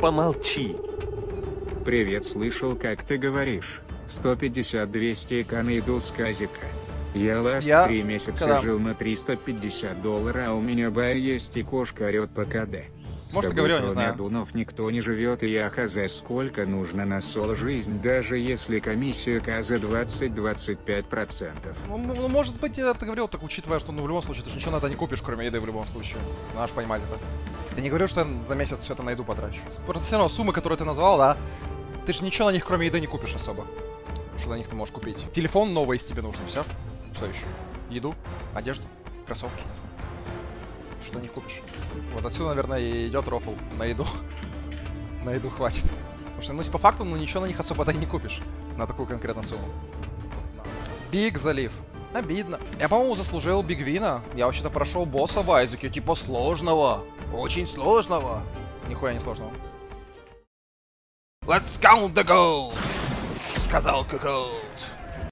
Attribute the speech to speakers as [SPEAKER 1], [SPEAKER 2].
[SPEAKER 1] помолчи.
[SPEAKER 2] Привет, слышал, как ты говоришь. 150-200 к на еду с казика. Я лast
[SPEAKER 3] Я-
[SPEAKER 2] три месяца
[SPEAKER 3] когда-
[SPEAKER 2] жил на 350 долларов, а у меня бая есть и кошка орет по КД.
[SPEAKER 3] Может, говорил, не знаю.
[SPEAKER 2] Адунов никто не живет, и я хз сколько нужно на соло жизнь, даже если комиссия КЗ 20-25%.
[SPEAKER 3] Ну, м- ну, может быть, я это говорил, так учитывая, что ну, в любом случае ты же ничего на это не купишь, кроме еды в любом случае. Надо ж понимать это. Ты не говорил, что я за месяц все это на еду потрачу. Просто все равно суммы, которые ты назвал, да, ты же ничего на них, кроме еды, не купишь особо. Что на них ты можешь купить? Телефон новый, если тебе нужно, все. Что еще? Еду, одежду, кроссовки, не знаю. Что них купишь? Вот отсюда, наверное, и идет рофл на еду. на еду хватит. Потому что, ну, по факту, ну, ничего на них особо-то и не купишь. На такую конкретно сумму. Биг залив. Обидно. Я, по-моему, заслужил Биг Вина. Я вообще-то прошел босса в Айзеке, типа сложного. Очень сложного. Нихуя не сложного. Let's count the goals! Сказал Коко.